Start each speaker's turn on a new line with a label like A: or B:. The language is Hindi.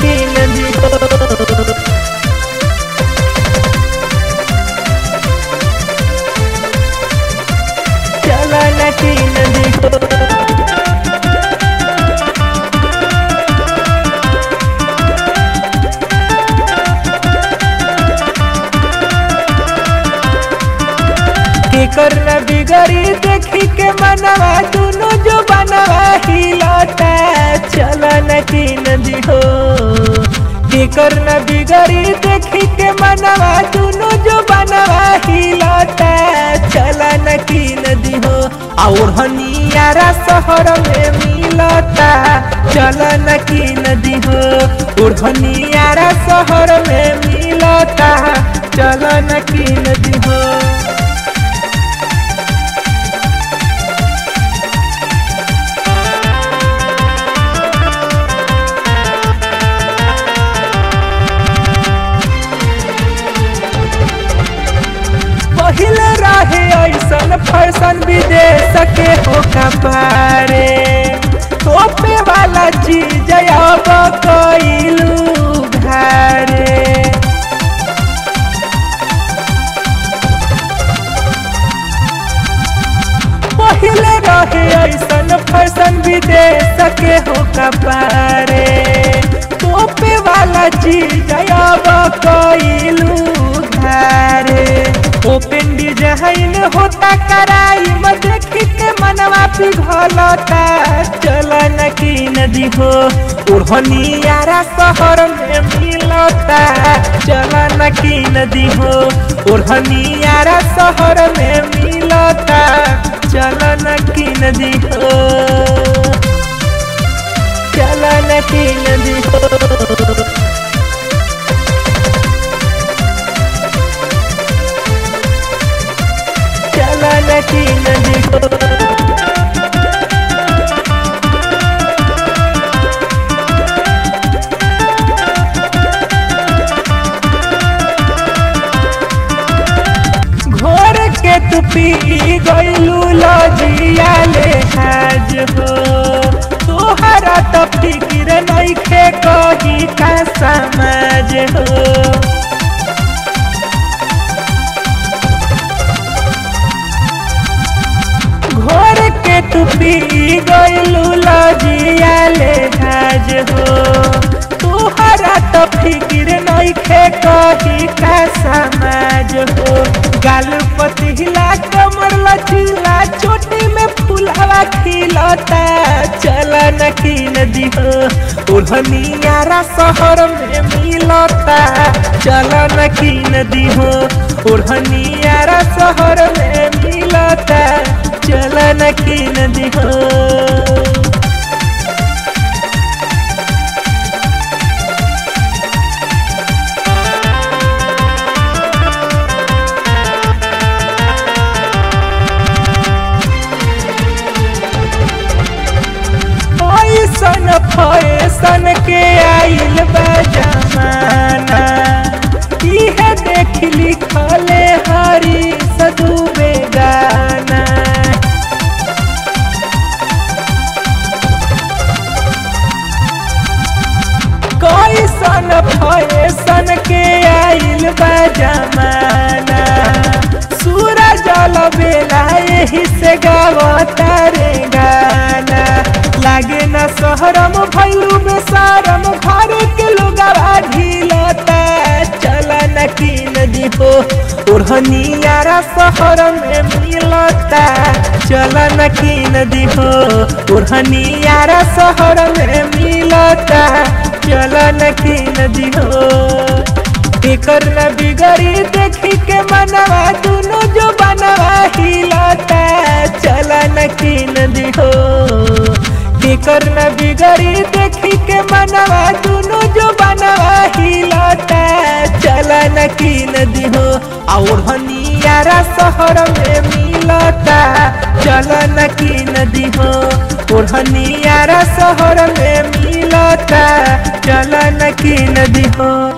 A: चलन की नदी के कर न बिगड़ी देखी के मनवा दोनों जो बनवा हिलता चलन की नदी हो। के कर न बिगड़ी देखी के मनवा दोनों जो बनवा हिलता चलन की नदी हो। और हनियारा शहर में मिलता। चलन की नदी हो। और हनियारा शहर में मिलता। चलन की नदी के हो कपारे तोपे वाला चीज़ अब कइलू घरे। पहले रहे ऐसन फ़ैशन विदेश के हो कपारे तोपे वाला चीज़ अब कइलू घरे। ओपन डिज़ाइन होता कराई में देख के मनवा पिघलता चलन की नदी हो। उड़नियारा शहर में मिलता चलन की नदी हो। उड़नियारा शहर में मिलता चलन की नदी हो। चलन की नदी हो। चलन की का समाज हो। घोर के तू पी गईलू लजिया ले हाज हो। तोहरा तो फ़िक्र नहीं खे कही का समाज हो। गाल पतिला कमर लचीला, चोटी में फुलावा खिलता। की नदी शहर में मिलता चल न किन दीहो ओढ़नियारा शहर में मिलता चल न किन हो फैसन के आइल बा जमाना। सूरज बेला यही से गावता रे गाना। लागे ना शहरम भैलू में सारम घर न बिगड़ी देखी के मनवा दोनों जो बनवा हिलता। चलन की नदी हो न बिगड़ी देखी के मनवा दोनों और हनियारा शहर में मिलता। चलन की नदी हो और हनियारा शहर में मिलता। चलन की नदी हो।